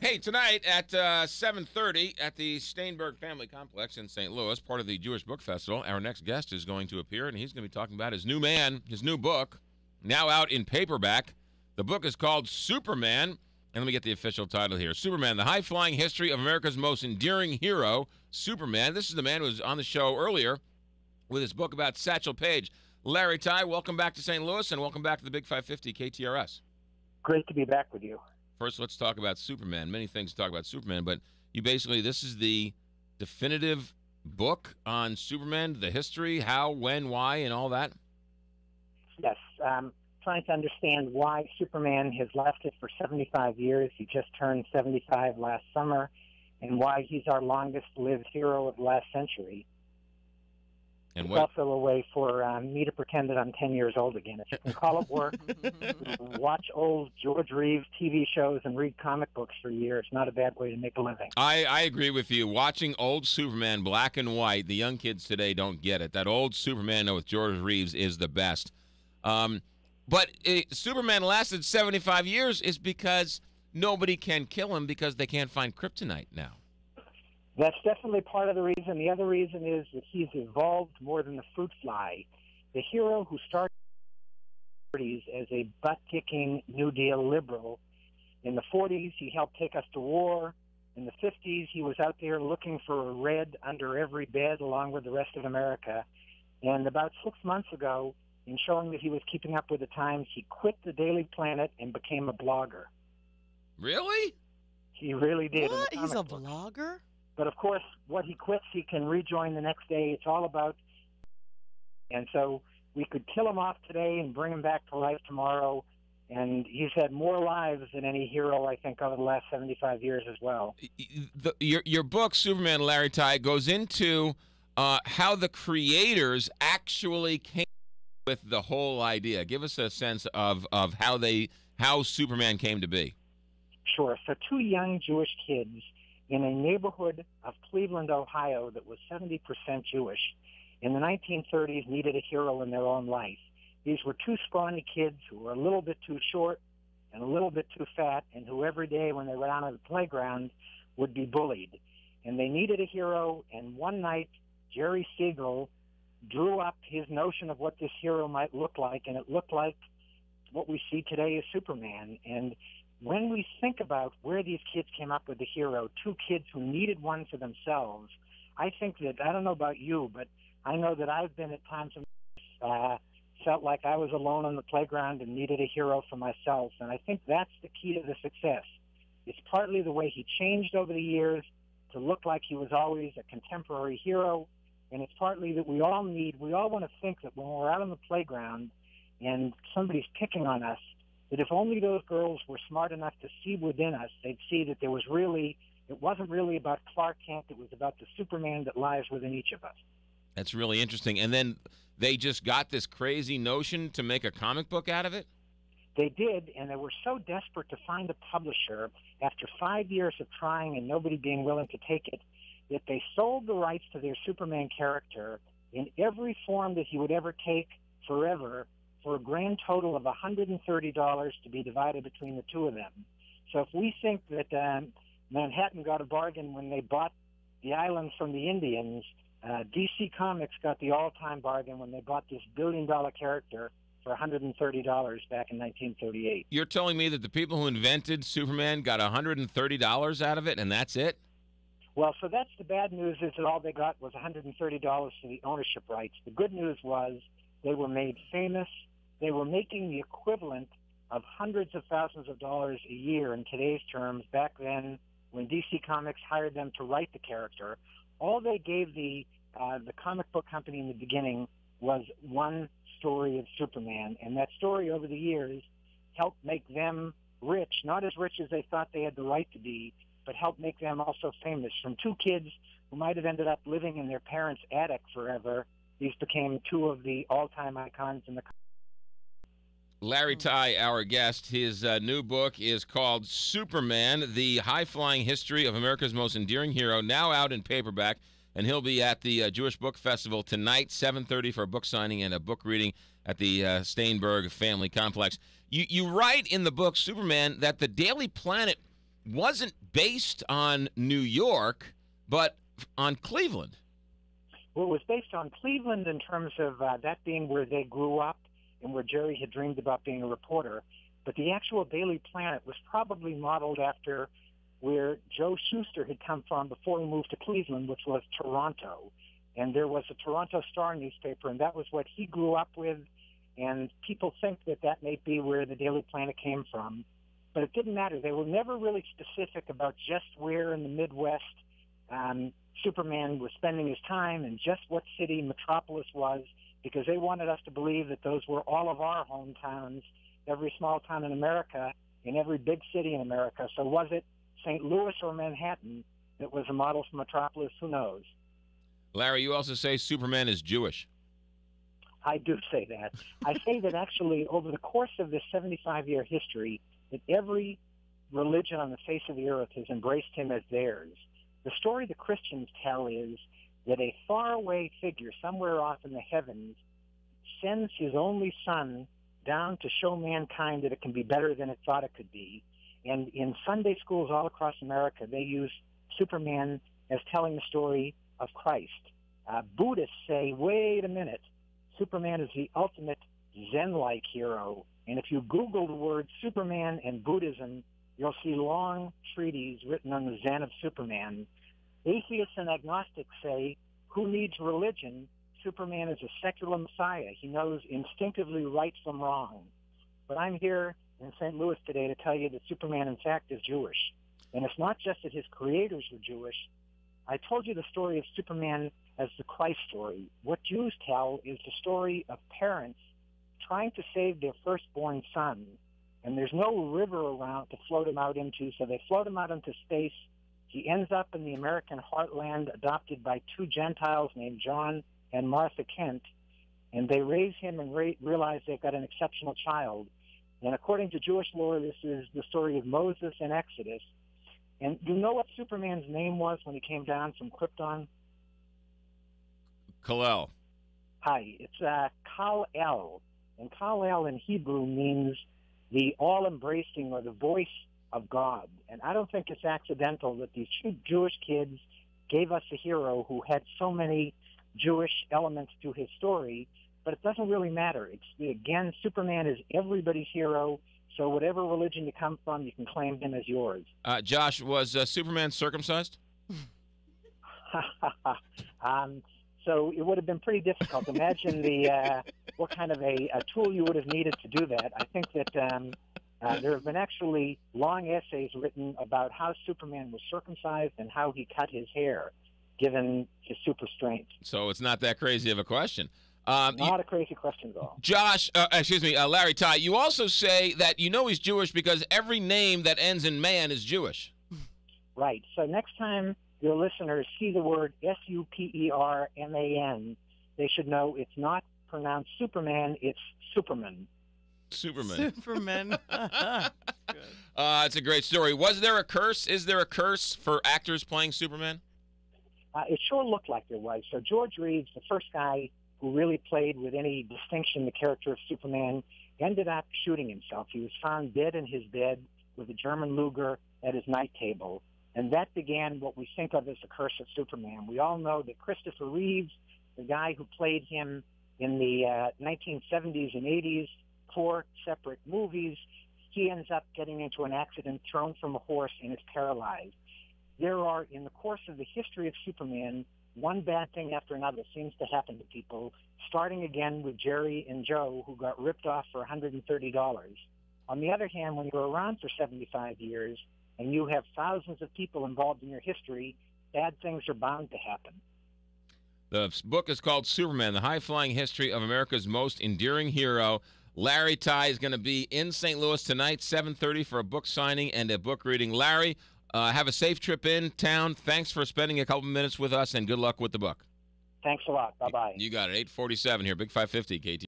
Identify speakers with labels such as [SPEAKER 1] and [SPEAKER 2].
[SPEAKER 1] Hey, tonight at uh, 7.30 at the Staenberg Family Complex in St. Louis, part of the Jewish Book Festival, our next guest is going to appear, and he's going to be talking about his new man, his new book, now out in paperback. The book is called Superman, and let me get the official title here. Superman, the high-flying history of America's most endearing hero, Superman. This is the man who was on the show earlier with his book about Satchel Paige. Larry Tye, welcome back to St. Louis, and welcome back to the Big 550 KTRS.
[SPEAKER 2] Great to be back with you.
[SPEAKER 1] First, let's talk about Superman. Many things to talk about Superman, but you basically, this is the definitive book on Superman, the history, how, when, why, and all that?
[SPEAKER 2] Yes. Um, trying to understand why Superman has lasted for 75 years. He just turned 75 last summer, and why he's our longest lived hero of the last century.
[SPEAKER 1] And
[SPEAKER 2] it's
[SPEAKER 1] what?
[SPEAKER 2] also a way for um, me to pretend that I'm 10 years old again. If you can call it work, watch old George Reeves TV shows and read comic books for years, not a bad way to make a living.
[SPEAKER 1] I, I agree with you. Watching old Superman, black and white, the young kids today don't get it. That old Superman with George Reeves is the best. Um, but it, Superman lasted 75 years is because nobody can kill him because they can't find kryptonite now.
[SPEAKER 2] That's definitely part of the reason. The other reason is that he's evolved more than the fruit fly. The hero who started as a butt-kicking New Deal liberal. In the 40s, he helped take us to war. In the 50s, he was out there looking for a red under every bed along with the rest of America. And about six months ago, in showing that he was keeping up with the times, he quit the Daily Planet and became a blogger.
[SPEAKER 1] Really?
[SPEAKER 2] He really did.
[SPEAKER 3] What? He's a
[SPEAKER 2] comic books.
[SPEAKER 3] blogger?
[SPEAKER 2] But of course, what he quits, he can rejoin the next day. It's all about, and so we could kill him off today and bring him back to life tomorrow. And he's had more lives than any hero, I think, over the last 75 years as well.
[SPEAKER 1] the, your your book Superman Larry Tye goes into uh, how the creators actually came with the whole idea. Give us a sense of of how they how Superman came to be.
[SPEAKER 2] Sure. So two young Jewish kids in a neighborhood of Cleveland, Ohio that was 70% Jewish in the 1930s needed a hero in their own life. These were two scrawny kids who were a little bit too short and a little bit too fat and who every day when they went out on the playground would be bullied. And they needed a hero and one night Jerry Siegel drew up his notion of what this hero might look like and it looked like what we see today as Superman. And when we think about where these kids came up with the hero, two kids who needed one for themselves, I think that, I don't know about you, but I know that I've been at times uh, felt like I was alone on the playground and needed a hero for myself. And I think that's the key to the success. It's partly the way he changed over the years to look like he was always a contemporary hero. And it's partly that we all need, we all want to think that when we're out on the playground and somebody's picking on us, that if only those girls were smart enough to see within us, they'd see that there was really, it wasn't really about Clark Kent, it was about the Superman that lies within each of us.
[SPEAKER 1] That's really interesting. And then they just got this crazy notion to make a comic book out of it.
[SPEAKER 2] They did, and they were so desperate to find a publisher after five years of trying and nobody being willing to take it, that they sold the rights to their Superman character in every form that he would ever take forever for a grand total of $130 to be divided between the two of them. So if we think that um, Manhattan got a bargain when they bought the island from the Indians, uh, DC Comics got the all-time bargain when they bought this billion-dollar character for $130 back in 1938.
[SPEAKER 1] You're telling me that the people who invented Superman got $130 out of it, and that's it?
[SPEAKER 2] Well, so that's the bad news is that all they got was $130 for the ownership rights. The good news was they were made famous. They were making the equivalent of hundreds of thousands of dollars a year in today's terms. Back then, when DC Comics hired them to write the character, all they gave the uh, the comic book company in the beginning was one story of Superman, and that story over the years helped make them rich, not as rich as they thought they had the right to be, but helped make them also famous. From two kids who might have ended up living in their parents' attic forever, these became two of the all-time icons in the
[SPEAKER 1] Larry Tye, our guest, his uh, new book is called Superman: The High-Flying History of America's Most Endearing Hero, now out in paperback, and he'll be at the uh, Jewish Book Festival tonight, 7:30 for a book signing and a book reading at the uh, Staenberg Family Complex. You you write in the book Superman that the Daily Planet wasn't based on New York, but on Cleveland.
[SPEAKER 2] Well, it was based on Cleveland in terms of uh, that being where they grew up and where Jerry had dreamed about being a reporter. But the actual Daily Planet was probably modeled after where Joe Shuster had come from before he moved to Cleveland, which was Toronto. And there was a Toronto Star newspaper, and that was what he grew up with. And people think that that may be where the Daily Planet came from. But it didn't matter. They were never really specific about just where in the Midwest um, Superman was spending his time and just what city Metropolis was because they wanted us to believe that those were all of our hometowns, every small town in America and every big city in America. So was it St. Louis or Manhattan that was a model for Metropolis? Who knows?
[SPEAKER 1] Larry, you also say Superman is Jewish.
[SPEAKER 2] I do say that. I say that actually over the course of this 75-year history, that every religion on the face of the earth has embraced him as theirs. The story the Christians tell is that a faraway figure somewhere off in the heavens sends his only son down to show mankind that it can be better than it thought it could be. And in Sunday schools all across America, they use Superman as telling the story of Christ. Uh, Buddhists say, wait a minute, Superman is the ultimate Zen-like hero. And if you Google the word Superman and Buddhism, you'll see long treatises written on the Zen of Superman. Atheists and agnostics say, who needs religion? Superman is a secular messiah. He knows instinctively right from wrong. But I'm here in St. Louis today to tell you that Superman, in fact, is Jewish. And it's not just that his creators were Jewish. I told you the story of Superman as the Christ story. What Jews tell is the story of parents trying to save their firstborn son. And there's no river around to float him out into, so they float him out into space. He ends up in the American heartland, adopted by two Gentiles named John and Martha Kent. And they raise him and re- realize they've got an exceptional child. And according to Jewish lore, this is the story of Moses and Exodus. And you know what Superman's name was when he came down from Krypton?
[SPEAKER 1] Kal-El.
[SPEAKER 2] Hi, it's uh, Kal-El. And Kal-El in Hebrew means the all-embracing or the voice of God. And I don't think it's accidental that these two Jewish kids gave us a hero who had so many Jewish elements to his story, but it doesn't really matter. It's again, Superman is everybody's hero. So whatever religion you come from, you can claim him as yours.
[SPEAKER 1] Uh, Josh, was uh, Superman circumcised?
[SPEAKER 2] um, so it would have been pretty difficult. Imagine the uh, what kind of a, a, tool you would have needed to do that. I think that um, uh, there have been actually long essays written about how Superman was circumcised and how he cut his hair, given his super strength.
[SPEAKER 1] So it's not that crazy of a question. Um,
[SPEAKER 2] not you, a crazy question at all.
[SPEAKER 1] Josh, uh, excuse me, uh, Larry Tye, you also say that you know he's Jewish because every name that ends in man is Jewish.
[SPEAKER 2] Right. So next time your listeners see the word S-U-P-E-R-M-A-N, they should know it's not pronounced Superman, it's Superman.
[SPEAKER 1] Superman.
[SPEAKER 3] Superman.
[SPEAKER 1] uh, it's a great story. Was there a curse? Is there a curse for actors playing Superman?
[SPEAKER 2] Uh, it sure looked like there was. So George Reeves, the first guy who really played with any distinction the character of Superman, ended up shooting himself. He was found dead in his bed with a German Luger at his night table. And that began what we think of as the curse of Superman. We all know that Christopher Reeves, the guy who played him in the uh, 1970s and 80s, four separate movies, he ends up getting into an accident, thrown from a horse, and is paralyzed. There are, in the course of the history of Superman, one bad thing after another seems to happen to people, starting again with Jerry and Joe, who got ripped off for $130. On the other hand, when you're around for 75 years and you have thousands of people involved in your history, bad things are bound to happen.
[SPEAKER 1] The book is called Superman, The High-Flying History of America's Most Enduring Hero. Larry Tye is going to be in St. Louis tonight, 7.30 for a book signing and a book reading. Larry, uh, have a safe trip in town. Thanks for spending a couple minutes with us, and good luck with the book.
[SPEAKER 2] Thanks a lot. Bye bye.
[SPEAKER 1] You got it. 847 here, Big 550, KT.